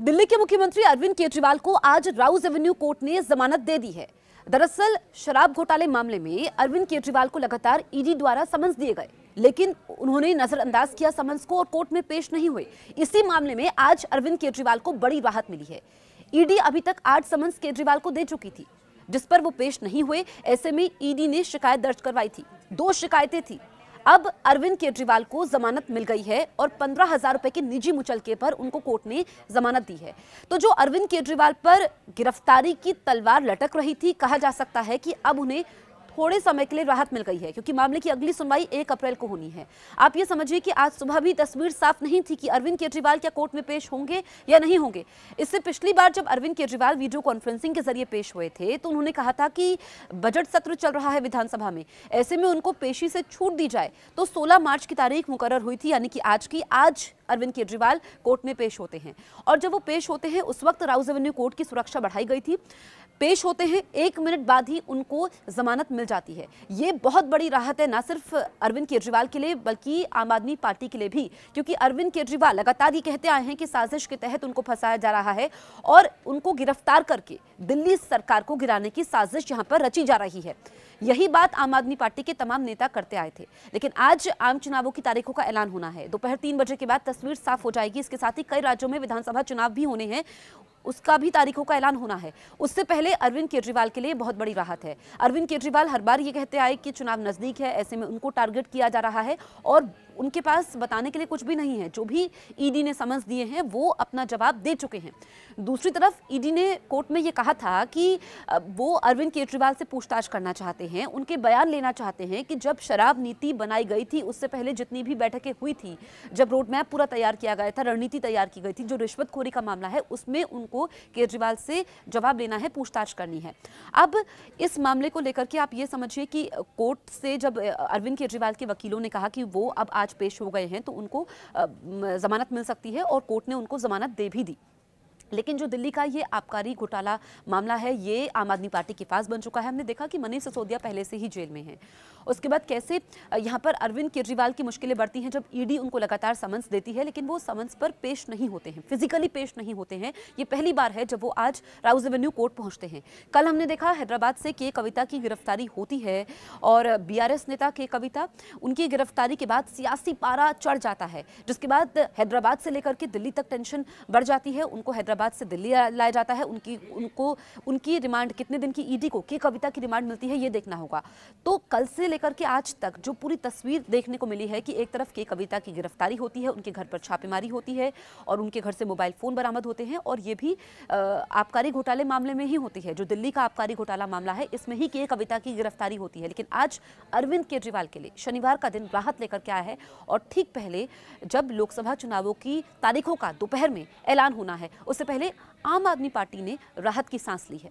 दिल्ली के मुख्यमंत्री अरविंद केजरीवाल को आज राउज एवेन्यू कोर्ट ने जमानत दे दी है। दरअसल, शराब घोटाले मामले में अरविंद केजरीवाल को लगातार ईडी द्वारा समन्स दिए गए, लेकिन उन्होंने नजरअंदाज किया समन्स को और कोर्ट में पेश नहीं हुए। इसी मामले में आज अरविंद केजरीवाल को बड़ी राहत मिली है। ईडी अभी तक आठ समन्स केजरीवाल को दे चुकी थी, जिस पर वो पेश नहीं हुए, ऐसे में ईडी ने शिकायत दर्ज करवाई थी। दो शिकायतें थी। अब अरविंद केजरीवाल को जमानत मिल गई है और पंद्रह हज़ार रुपए के निजी मुचलके पर उनको कोर्ट ने जमानत दी है। तो जो अरविंद केजरीवाल पर गिरफ्तारी की तलवार लटक रही थी, कहा जा सकता है कि अब उन्हें थोड़े समय के लिए राहत मिल गई है, क्योंकि मामले की अगली सुनवाई एक अप्रैल को होनी है। आप ये समझिए कि आज सुबह भी तस्वीर साफ़ नहीं थी कि अरविंद केजरीवाल क्या कोर्ट में पेश होंगे या नहीं होंगे। इससे पिछली बार जब अरविंद केजरीवाल वीडियो कॉन्फ्रेंसिंग के ज़रिए पेश हुए थे तो उन्होंने कहा था कि बजट सत्र चल रहा है विधानसभा में। ऐसे में उनको पेशी से छूट दी जाए तो सोलह मार्च की तारीख मुकर हुई थी, यानी कि आज की आज अरविंद केजरीवाल कोर्ट में पेश होते हैं। और जब वो पेश होते हैं, उस वक्त राउज एवेन्यू कोर्ट की सुरक्षा बढ़ाई गई थी। पेश होते हैं, एक मिनट बाद ही उनको जमानत मिल जाती है। ये बहुत बड़ी राहत है, ना सिर्फ़ अरविंद केजरीवाल के लिए, बल्कि आम आदमी पार्टी के लिए भी। क्योंकि अरविंद केजरीवाल लगातार ये कहते आए हैं कि साजिश के तहत उनको फंसाया जा रहा है और उनको गिरफ़्तार करके दिल्ली सरकार को गिराने की साजिश यहाँ पर रची जा रही है। यही बात आम आदमी पार्टी के तमाम नेता करते आए थे। लेकिन आज आम चुनावों की तारीखों का ऐलान होना है। दोपहर तीन बजे के बाद तस्वीर साफ़ हो जाएगी। इसके साथ ही कई राज्यों में विधानसभा चुनाव भी होने हैं। उसका भी तारीखों का ऐलान होना है। उससे पहले अरविंद केजरीवाल के लिए बहुत बड़ी राहत है। अरविंद केजरीवाल हर बार ये कहते आए कि चुनाव नज़दीक है, ऐसे में उनको टारगेट किया जा रहा है और उनके पास बताने के लिए कुछ भी नहीं है। जो भी ईडी ने समझ दिए हैं, वो अपना जवाब दे चुके हैं। दूसरी तरफ़, ईडी ने कोर्ट में ये कहा था कि वो अरविंद केजरीवाल से पूछताछ करना चाहते हैं। उनके बयान लेना चाहते हैं कि जब शराब नीति बनाई गई थी, उससे पहले जितनी भी बैठकें हुई थी, जब रोड मैप पूरा तैयार किया गया था, रणनीति तैयार की गई थी, जो रिश्वतखोरी का मामला है, उसमें उनको केजरीवाल से जवाब लेना है, पूछताछ करनी है। अब इस मामले को लेकर के आप ये समझिए कि कोर्ट से जब अरविंद केजरीवाल के वकीलों ने कहा कि वो अब आज पेश हो गए हैं तो उनको जमानत मिल सकती है और कोर्ट ने उनको जमानत दे भी दी। लेकिन जो दिल्ली का ये आबकारी घोटाला मामला है, ये आम आदमी पार्टी के पास बन चुका है। हमने देखा कि मनीष सिसोदिया पहले से ही जेल में है। उसके बाद कैसे यहाँ पर अरविंद केजरीवाल की मुश्किलें बढ़ती हैं जब ईडी उनको लगातार समन्स देती है, लेकिन वो समन्स पर पेश नहीं होते हैं, फिजिकली पेश नहीं होते हैं। ये पहली बार है जब वो आज राउज एवेन्यू कोर्ट पहुँचते हैं। कल हमने देखा हैदराबाद से के कविता की गिरफ्तारी होती है और बीआरएस नेता के कविता, उनकी गिरफ्तारी के बाद सियासी पारा चढ़ जाता है, जिसके बाद हैदराबाद से लेकर के दिल्ली तक टेंशन बढ़ जाती है। उनको हैदराबाद हैदराबाद से दिल्ली लाया जाता है। उनकी, उनको, उनकी रिमांड कितने दिन की ईडी को, के कविता की रिमांड मिलती है, ये देखना होगा। तो कल से लेकर के आज तक जो पूरी तस्वीर देखने को मिली है कि एक तरफ़ के कविता की गिरफ्तारी होती है, उनके घर पर छापेमारी होती है और उनके घर से मोबाइल फ़ोन बरामद होते हैं और ये भी आबकारी घोटाले मामले में ही होती है। जो दिल्ली का आबकारी घोटाला मामला है, इसमें ही के कविता की गिरफ्तारी होती है। लेकिन आज अरविंद केजरीवाल के लिए शनिवार का दिन राहत लेकर के आया है और ठीक पहले जब लोकसभा चुनावों की तारीखों का दोपहर में ऐलान होना है, उससे पहले आम आदमी पार्टी ने राहत की सांस ली है।